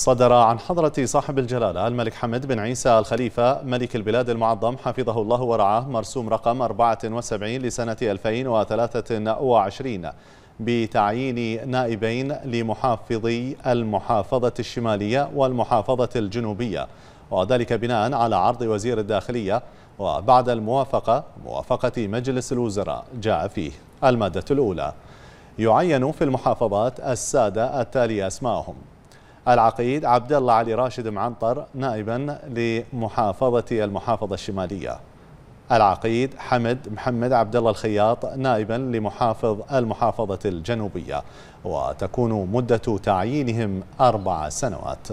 صدر عن حضرة صاحب الجلالة الملك حمد بن عيسى الخليفة ملك البلاد المعظم حفظه الله ورعاه مرسوم رقم 74 لسنة 2023 بتعيين نائبين لمحافظي المحافظة الشمالية والمحافظة الجنوبية وذلك بناء على عرض وزير الداخلية وبعد الموافقة موافقة مجلس الوزراء جاء فيه المادة الأولى. يعين في المحافظات السادة التالي أسماءهم. العقيد عبد الله علي راشد معنطر نائبا لمحافظة المحافظة الشمالية. العقيد حمد محمد عبد الله الخياط نائبا لمحافظ المحافظة الجنوبية. وتكون مدة تعيينهم أربع سنوات.